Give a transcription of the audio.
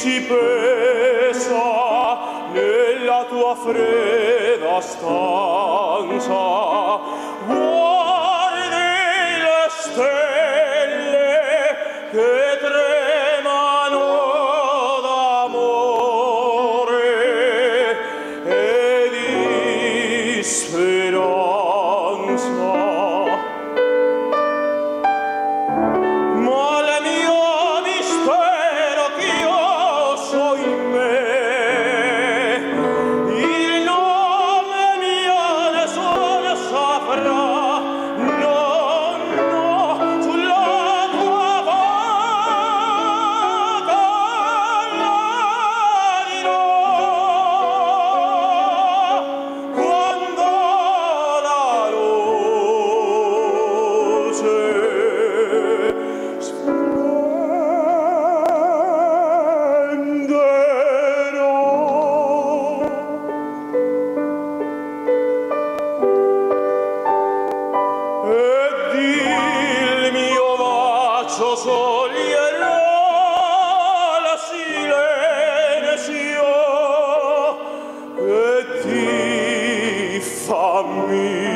principessa nella tua fredda stanza. Amen. me.